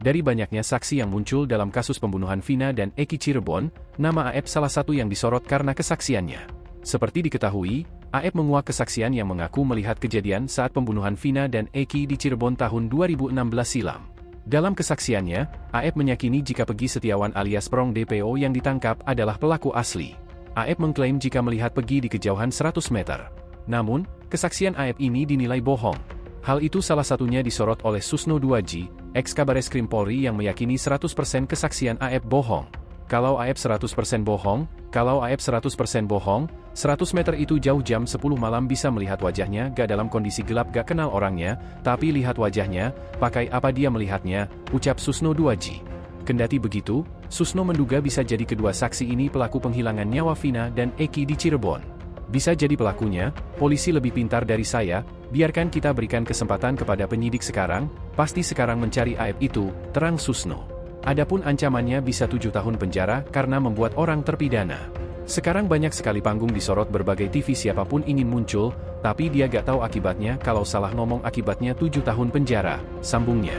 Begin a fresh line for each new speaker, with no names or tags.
Dari banyaknya saksi yang muncul dalam kasus pembunuhan Vina dan Eki Cirebon, nama Aep salah satu yang disorot karena kesaksiannya. Seperti diketahui, Aep menguak kesaksian yang mengaku melihat kejadian saat pembunuhan Vina dan Eki di Cirebon tahun 2016 silam. Dalam kesaksiannya, Aep meyakini jika Pegi Setiawan alias Prong DPO yang ditangkap adalah pelaku asli. Aep mengklaim jika melihat Pegi di kejauhan 100 meter. Namun, kesaksian Aep ini dinilai bohong. Hal itu salah satunya disorot oleh Susno Duaji, ex kabares krim Polri yang meyakini 100% kesaksian Aep bohong. Kalau Aep 100% bohong, kalau Aep 100% bohong, 100 meter itu jauh jam 10 malam bisa melihat wajahnya gak dalam kondisi gelap gak kenal orangnya, tapi lihat wajahnya, pakai apa dia melihatnya, ucap Susno Duaji. Kendati begitu, Susno menduga bisa jadi kedua saksi ini pelaku penghilangan nyawa Vina dan Eki di Cirebon. Bisa jadi pelakunya, polisi lebih pintar dari saya, biarkan kita berikan kesempatan kepada penyidik sekarang, pasti sekarang mencari Aib itu, terang Susno. Adapun ancamannya bisa tujuh tahun penjara karena membuat orang terpidana. Sekarang banyak sekali panggung disorot berbagai TV siapa pun ingin muncul, tapi dia gak tahu akibatnya kalau salah ngomong akibatnya tujuh tahun penjara, sambungnya.